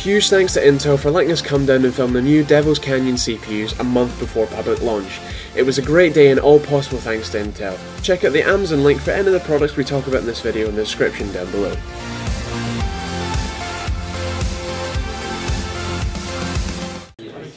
Huge thanks to Intel for letting us come down and film the new Devil's Canyon CPUs a month before public launch. It was a great day and all possible thanks to Intel. Check out the Amazon link for any of the products we talk about in this video in the description down below.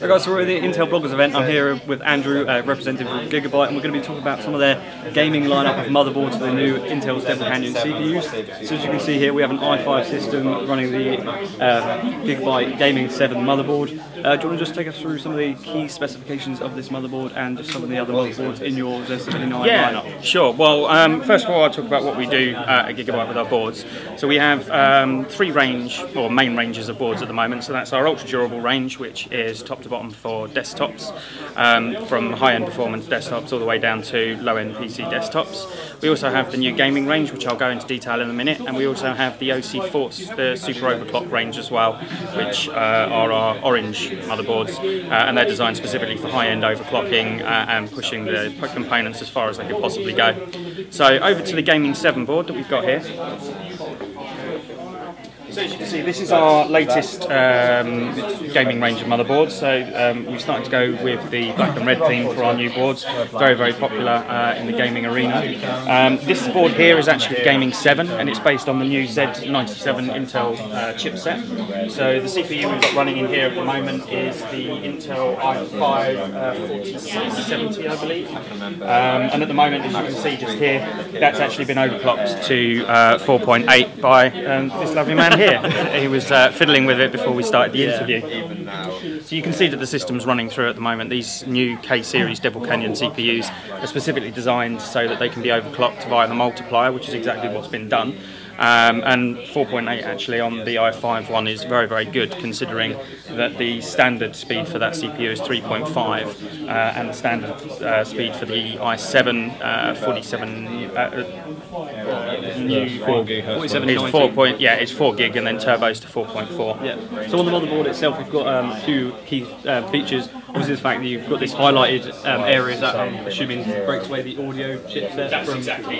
Hey guys, so we're at the Intel Bloggers event. I'm here with Andrew, uh, representative from Gigabyte, and we're going to be talking about some of their gaming lineup of motherboards for the new Intel's Devil Canyon CPUs. So as you can see here, we have an i5 system running the uh, Gigabyte Gaming 7 motherboard. Uh, do you want to just take us through some of the key specifications of this motherboard and just some of the other motherboards in your Z79 Yeah, lineup? sure. Well, um, first of all, I'll talk about what we do uh, at Gigabyte with our boards. So we have um, three range, or main ranges of boards at the moment. So that's our ultra durable range, which is top to bottom for desktops, um, from high-end performance desktops all the way down to low-end PC desktops. We also have the new gaming range, which I'll go into detail in a minute, and we also have the OC Force, the super overclock range as well, which uh, are our orange motherboards, uh, and they're designed specifically for high-end overclocking uh, and pushing the components as far as they could possibly go. So over to the Gaming 7 board that we've got here. So as you can see, this is our latest um, gaming range of motherboards. So um, we started to go with the black and red theme for our new boards. Very, very popular uh, in the gaming arena. Um, this board here is actually Gaming 7 and it's based on the new Z97 Intel uh, chipset. So the CPU we've got running in here at the moment is the Intel i5 uh, 4670, I believe. Um, and at the moment, as you can see just here, that's actually been overclocked to uh, 4.8 by um, this lovely man here. he was uh, fiddling with it before we started the interview. So you can see that the system's running through at the moment. These new K-series Devil Canyon CPUs are specifically designed so that they can be overclocked via the multiplier, which is exactly what's been done. Um, and 4.8 actually on the i5 one is very very good considering that the standard speed for that CPU is 3.5 uh, and the standard uh, speed for the i7 uh, 47 uh, new 4 gigahertz. is 4 point yeah it's 4 gig and then turbos to 4.4 Yeah. So on the motherboard itself, we've got um, a few key uh, features. Obviously, the fact that you've got this highlighted um, areas that I'm assuming breaks away the audio chipset from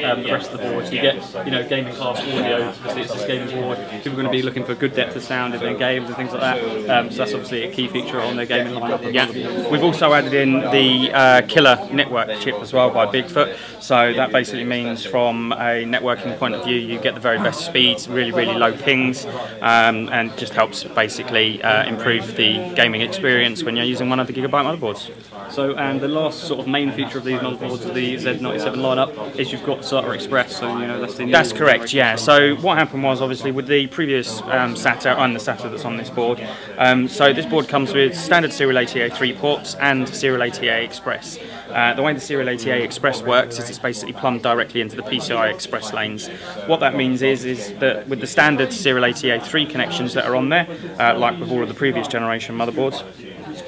um, the rest of the board. So you get, you know, gaming class audio. Obviously, it's this gaming board. People are going to be looking for good depth of sound in their games and things like that. Um, so that's obviously a key feature on their gaming lineup. Yeah, we've also added in the uh, killer network chip as well by Bigfoot. So that basically means, from a networking point of view, you get the very best speeds, really, really low pings, um, and just helps basically uh, improve the gaming experience when you're using one of the Gigabyte motherboards. So, and the last sort of main feature of these motherboards of the Z97 lineup is you've got SATA Express. So you know that's the new That's correct, yeah. So what happened was obviously with the previous um, SATA and the SATA that's on this board, um, so this board comes with standard serial ATA 3 ports and serial ATA Express. Uh, the way the serial ATA Express works is it's basically plumbed directly into the PCI Express lanes. What that means is is that with the standard serial ATA 3 connections that are on there, uh, like with all of the previous generation motherboards,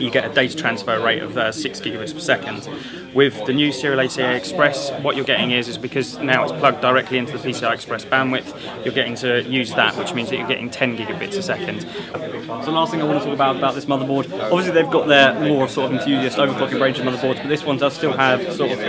you get a data transfer rate of uh, 6 gigabits per second. With the new Serial ATA Express, what you're getting is, is because now it's plugged directly into the PCI Express bandwidth, you're getting to use that, which means that you're getting 10 gigabits a second. So the last thing I want to talk about about this motherboard, obviously they've got their more sort of enthusiast overclocking range of motherboards, but this one does still have sort of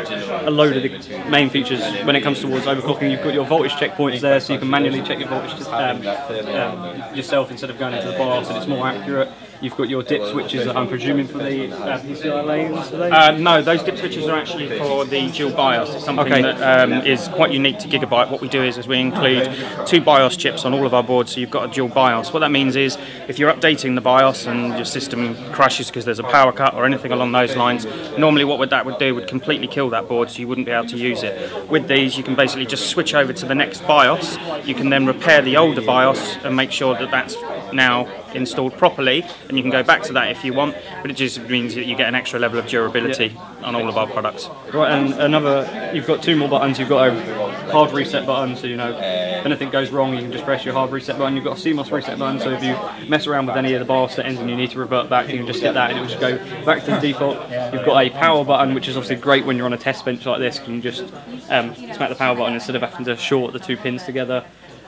a load of the main features when it comes towards overclocking. You've got your voltage checkpoints there, so you can manually check your voltage um, um, yourself instead of going into the BIOS, and it's more accurate. You've got your dip switches, I'm presuming for the uh, PCI lanes. They? Uh, no, those dip switches are actually for the dual BIOS. It's something Okay. that um, is quite unique to Gigabyte. What we do is, is we include two BIOS chips on all of our boards, so you've got a dual BIOS. What that means is, if you're updating the BIOS and your system crashes because there's a power cut or anything along those lines, normally what would that would do would completely kill that board, so you wouldn't be able to use it. With these, you can basically just switch over to the next BIOS. You can then repair the older BIOS and make sure that that's now installed properly, and you can go back to that if you want. But it just means that you get an extra level of durability on all of our products. Right, and another, you've got two more buttons. You've got a hard reset button, so you know if anything goes wrong, you can just press your hard reset button. You've got a CMOS reset button, so if you mess around with any of the BIOS settings and you need to revert back, you can just hit that and it will just go back to the default. You've got a power button, which is obviously great when you're on a test bench like this. You can just um, smack the power button instead of having to short the two pins together.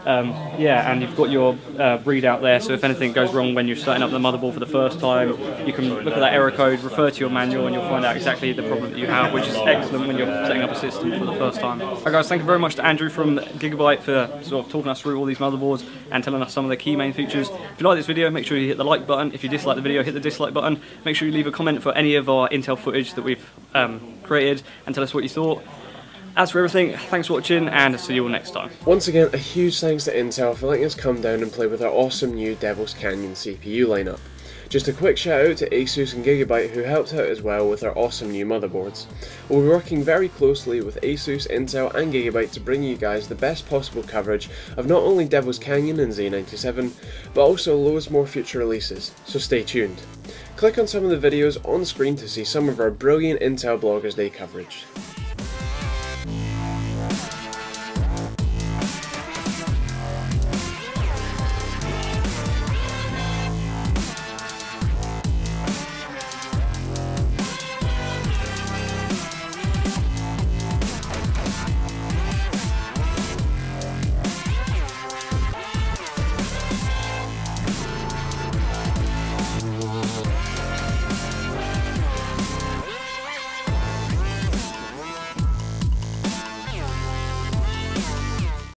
Um, yeah, and you've got your uh, readout there, so if anything goes wrong when you're setting up the motherboard for the first time, you can look at that error code, refer to your manual, and you'll find out exactly the problem that you have, which is excellent when you're setting up a system for the first time. Alright guys, thank you very much to Andrew from Gigabyte for sort of talking us through all these motherboards and telling us some of the key main features. If you like this video, make sure you hit the like button. If you dislike the video, hit the dislike button. Make sure you leave a comment for any of our Intel footage that we've um, created and tell us what you thought. As for everything, thanks for watching and see you all next time. Once again, a huge thanks to Intel for letting us come down and play with our awesome new Devil's Canyon CPU lineup. Just a quick shout out to Asus and Gigabyte who helped out as well with our awesome new motherboards. We'll be working very closely with Asus, Intel and Gigabyte to bring you guys the best possible coverage of not only Devil's Canyon and Z97, but also loads more future releases, so stay tuned. Click on some of the videos on screen to see some of our brilliant Intel Bloggers Day coverage.